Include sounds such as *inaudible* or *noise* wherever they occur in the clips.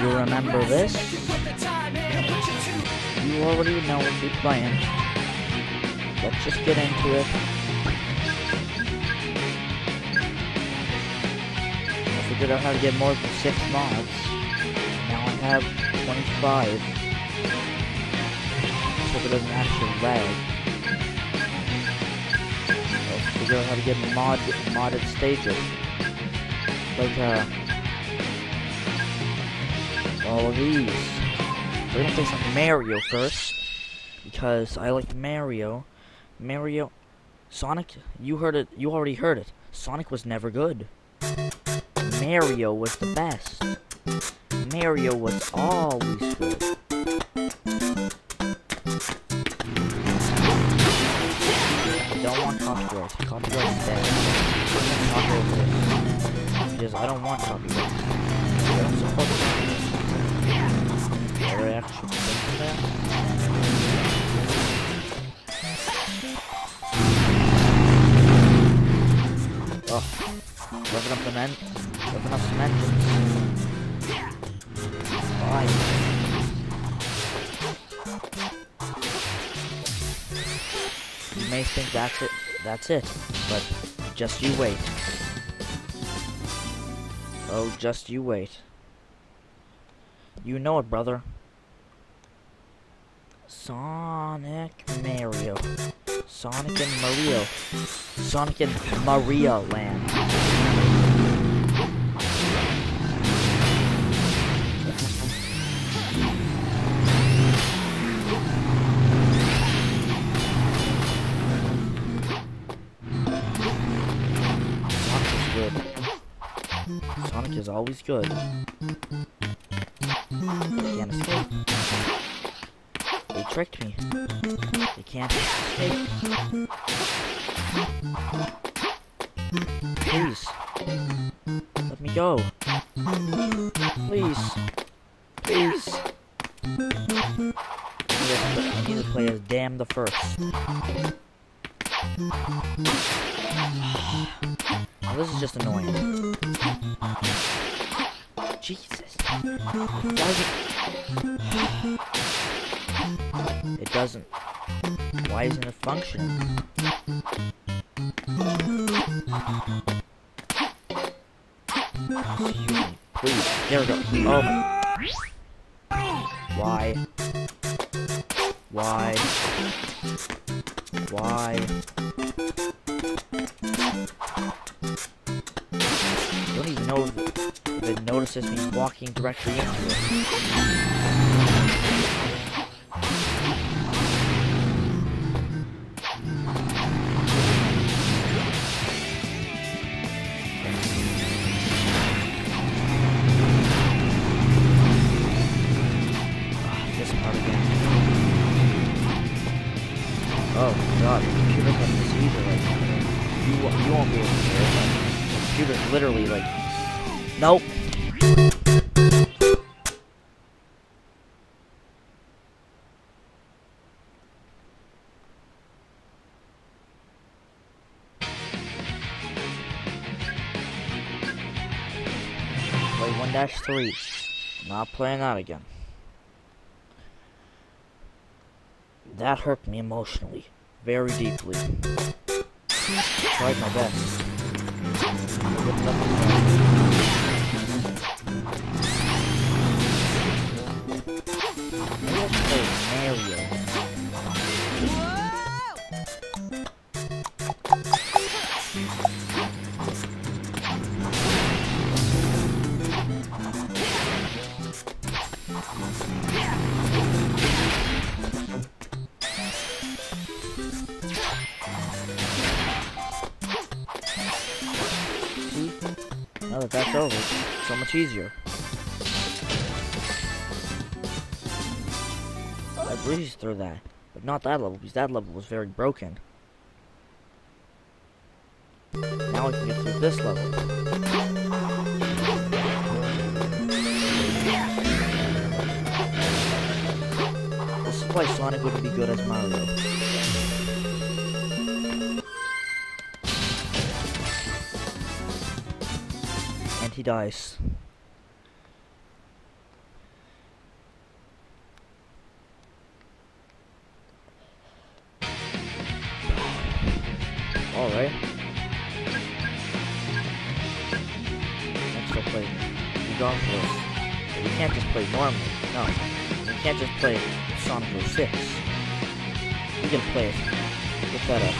You remember this? You already know you're playing. Let's just get into it. I figured out how to get more than six mods. Now I have 25. So it doesn't actually lag. I'll figure out how to get mod modded stages. Like uh all of these. We're gonna play some Mario first. Because I like Mario. Mario Sonic, you heard it you already heard it. Sonic was never good. Mario was the best. Mario was always good. I don't want copyright. Copyright is bad. Copyright because I don't want copyright. I don't support copyright. There actual for that? Oh, revving up the men, revving up engines. Why? You may think that's it, that's it, but just you wait. Oh, just you wait. You know it, brother. Sonic Mario. Sonic and Mario. Sonic and Maria Land. Sonic is good. Sonic is always good. Can't escape. They tricked me. They can't escape. Please. Let me go. Please. Please. I need to play as Damn the First. Now *sighs* this is just annoying. Jesus. It doesn't. It doesn't. Why isn't it functioning? Please. There we go. Oh my. Why? Why? Why? Notices me walking directly into it. Ah, this part again. Oh god, it, the computer's literally like... Nope. Play 1-3. Not playing that again. That hurt me emotionally. Very deeply. Tried my best. Mario. Now that that's over, so much easier. I breezed through that, but not that level, because that level was very broken. Now I can get through this level. This is why Sonic wouldn't be good as Mario. he dies. Alright. Let's go play Gonzo. We can't just play normally. No. We can't just play Sonic 06. We can play it with that uh,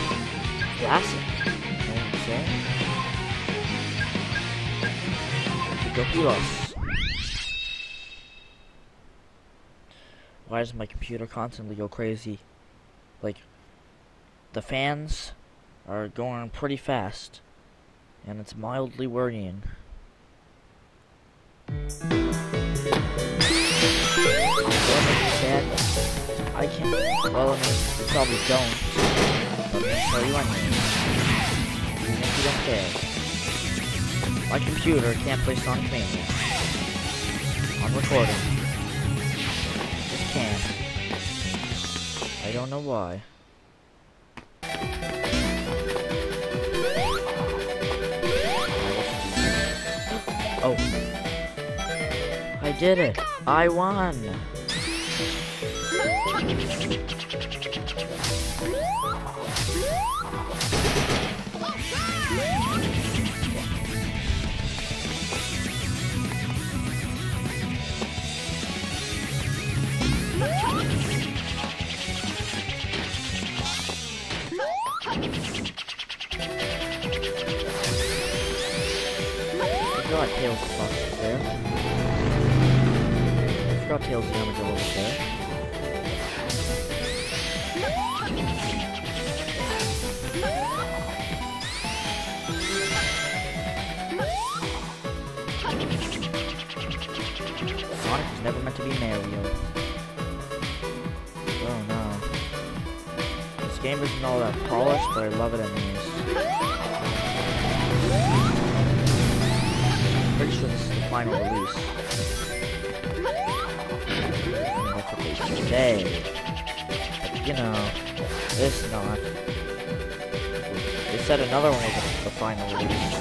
classic. You know what I'm saying? Go Pilos. Why does my computer constantly go crazy? Like, the fans are going pretty fast, and it's mildly worrying. I can't. well, I mean, you probably don't. Show you anyway. Even if you don't care. My computer can't play Sonic Mania. I'm recording It can't. I don't know why. Oh. I did it. I won. Forgot Tails is there. I forgot Tails gonna go over there. Sonic was never meant to be Mario. Game isn't all that polished, but I love it anyways. pretty sure this is the final release. What. But, you know, it's not. They said another one was the final release.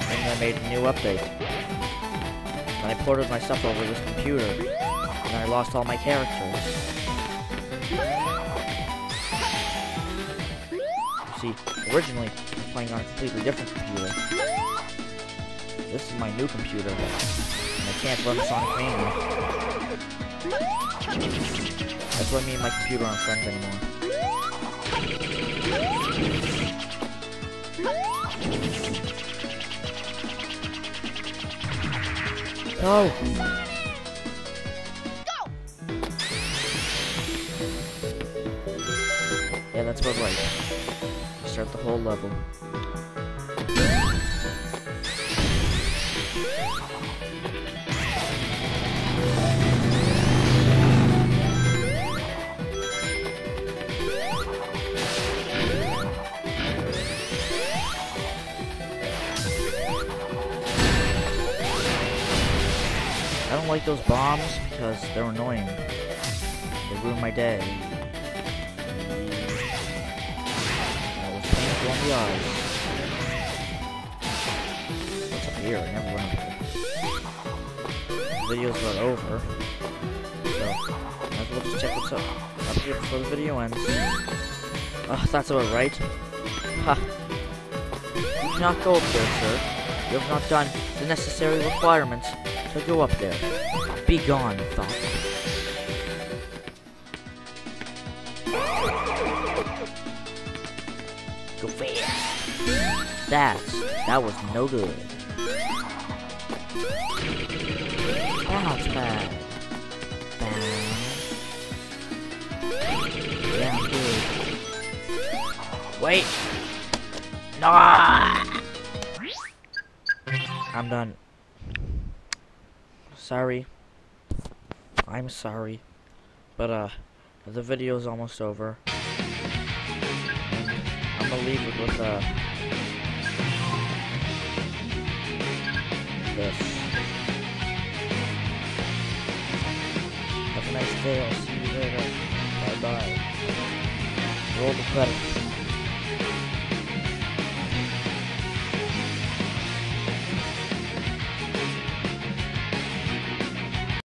And they made a new update. And I ported my stuff over this computer. And I lost all my characters. See, originally, I was playing on a completely different computer. This is my new computer. And I can't run Sonic Mania. That's why me and my computer aren't friends anymore. Oh! Yeah, that's about right. Start the whole level. I don't like those bombs because they're annoying. They ruin my day. The eyes. What's up here? I never went up here. The video's about over. So, might as well just check what's up, up here before the video ends. Oh, that's about right. Ha! You cannot go up there, sir. You have not done the necessary requirements to go up there. Be gone, thought. Go fast. That's that was no good. Bounce pad. Bounce. Yeah, good. Wait. No. I'm done. Sorry. I'm sorry. But, uh, the video's almost over. It with, uh, this. Have a nice day. I'll see you later. Bye-bye. Roll the credits.